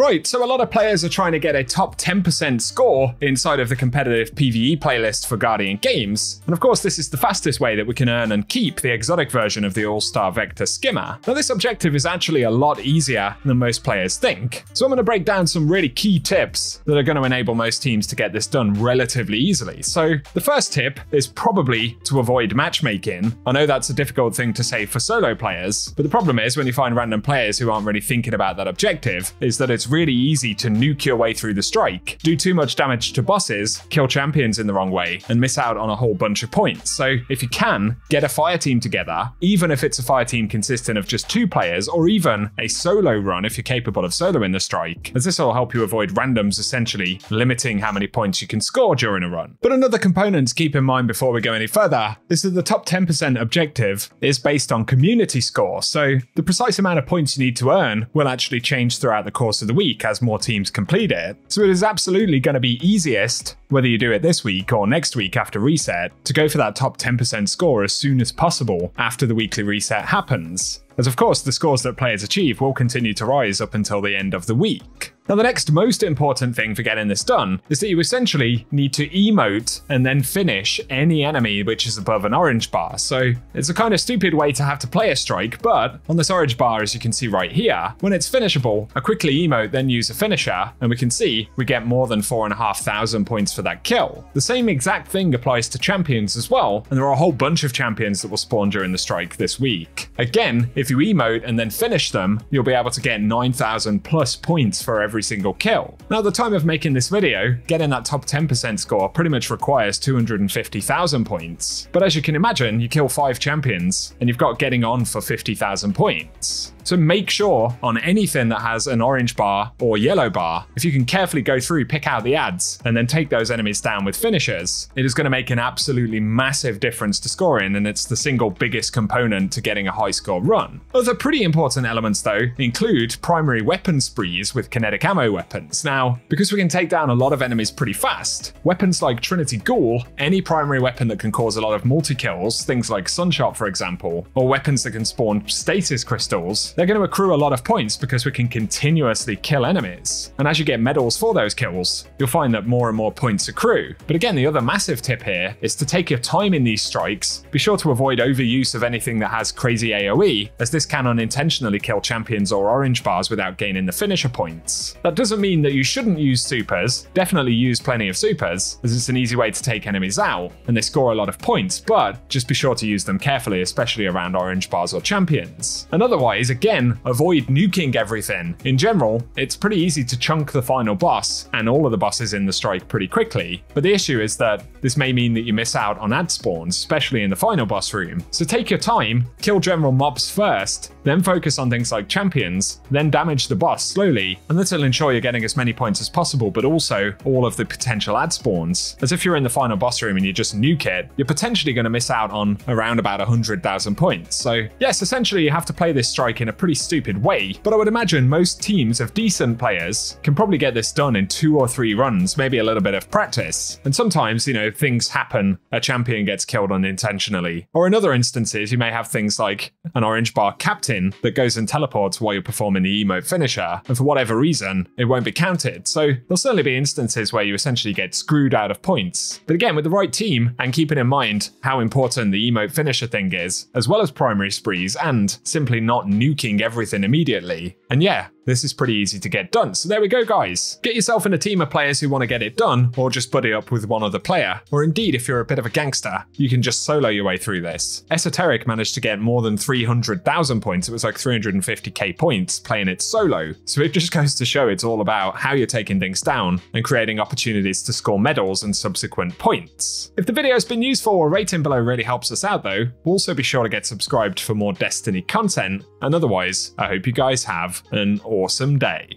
Right, so a lot of players are trying to get a top 10% score inside of the competitive PvE playlist for Guardian Games, and of course this is the fastest way that we can earn and keep the exotic version of the All-Star Vector Skimmer. Now this objective is actually a lot easier than most players think, so I'm going to break down some really key tips that are going to enable most teams to get this done relatively easily. So the first tip is probably to avoid matchmaking. I know that's a difficult thing to say for solo players, but the problem is when you find random players who aren't really thinking about that objective, is that it's really easy to nuke your way through the strike, do too much damage to bosses, kill champions in the wrong way, and miss out on a whole bunch of points. So if you can, get a fire team together, even if it's a fire team consisting of just two players, or even a solo run if you're capable of soloing the strike, as this will help you avoid randoms essentially limiting how many points you can score during a run. But another component to keep in mind before we go any further is that the top 10% objective is based on community score, so the precise amount of points you need to earn will actually change throughout the course of the week as more teams complete it. So it is absolutely going to be easiest, whether you do it this week or next week after reset, to go for that top 10% score as soon as possible after the weekly reset happens. As of course, the scores that players achieve will continue to rise up until the end of the week. Now, the next most important thing for getting this done is that you essentially need to emote and then finish any enemy which is above an orange bar. So it's a kind of stupid way to have to play a strike, but on this orange bar, as you can see right here, when it's finishable, I quickly emote, then use a finisher, and we can see we get more than 4,500 points for that kill. The same exact thing applies to champions as well, and there are a whole bunch of champions that will spawn during the strike this week. Again, if you emote and then finish them, you'll be able to get 9,000 plus points for every single kill. Now, at the time of making this video, getting that top 10% score pretty much requires 250,000 points. But as you can imagine, you kill 5 champions, and you've got getting on for 50,000 points. So make sure on anything that has an orange bar or yellow bar, if you can carefully go through, pick out the ads, and then take those enemies down with finishers, it is going to make an absolutely massive difference to scoring, and it's the single biggest component to getting a high score run. Other pretty important elements, though, include primary weapon sprees with kinetic ammo weapons. Now, because we can take down a lot of enemies pretty fast, weapons like Trinity Ghoul, any primary weapon that can cause a lot of multi kills, things like Sunshot, for example, or weapons that can spawn stasis crystals, they're going to accrue a lot of points because we can continuously kill enemies. And as you get medals for those kills, you'll find that more and more points accrue. But again, the other massive tip here is to take your time in these strikes. Be sure to avoid overuse of anything that has crazy AoE, as this can unintentionally kill champions or orange bars without gaining the finisher points. That doesn't mean that you shouldn't use supers, definitely use plenty of supers, as it's an easy way to take enemies out, and they score a lot of points, but just be sure to use them carefully, especially around orange bars or champions. And otherwise, again, avoid nuking everything. In general, it's pretty easy to chunk the final boss and all of the bosses in the strike pretty quickly, but the issue is that this may mean that you miss out on ad spawns, especially in the final boss room. So take your time, kill general mobs first, then focus on things like champions, then damage the boss slowly, and this will ensure you're getting as many points as possible, but also all of the potential ad spawns. As if you're in the final boss room and you just nuke it, you're potentially going to miss out on around about 100,000 points. So yes, essentially you have to play this strike in a pretty stupid way, but I would imagine most teams of decent players can probably get this done in two or three runs, maybe a little bit of practice. And sometimes, you know, things happen, a champion gets killed unintentionally. Or in other instances, you may have things like an orange bar captain that goes and teleports while you're performing the emote finisher, and for whatever reason, it won't be counted. So there'll certainly be instances where you essentially get screwed out of points. But again, with the right team and keeping in mind how important the emote finisher thing is, as well as primary sprees and simply not nuking everything immediately. And yeah, this is pretty easy to get done. So there we go, guys. Get yourself in a team of players who want to get it done, or just buddy up with one other player. Or indeed, if you're a bit of a gangster, you can just solo your way through this. Esoterickk managed to get more than 300,000 points. It was like 350k points playing it solo. So it just goes to show it's all about how you're taking things down and creating opportunities to score medals and subsequent points. If the video has been useful, a rating below really helps us out though. Also be sure to get subscribed for more Destiny content. And otherwise, I hope you guys have an awesome day.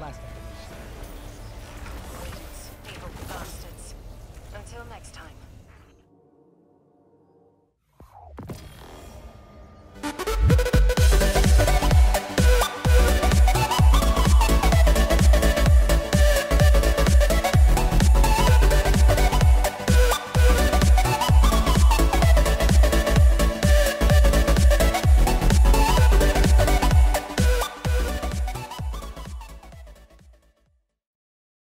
Last time.